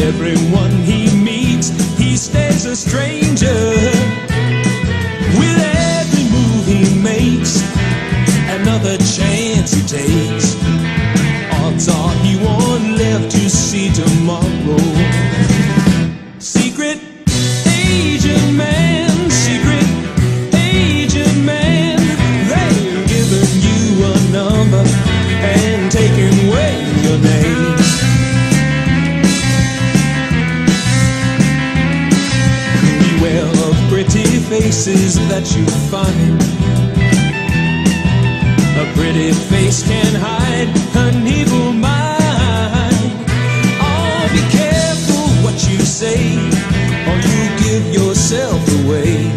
everyone he meets, he stays a stranger. faces that you find. A pretty face can hide an evil mind. Oh, be careful what you say, or you give yourself away.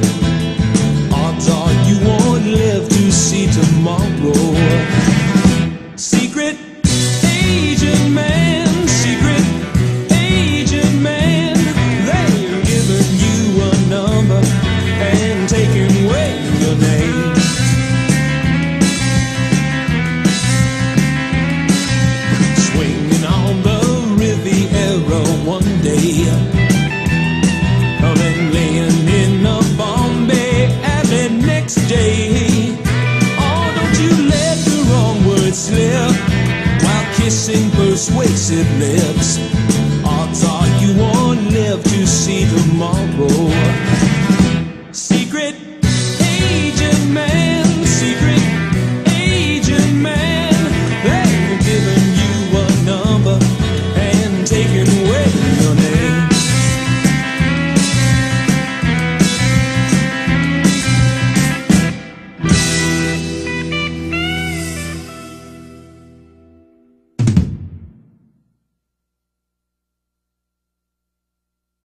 Odds are you won't live to see tomorrow. Secret agent man. day. Coming laying in the Bombay alley next day. Oh, don't you let the wrong word slip while kissing persuasive lips.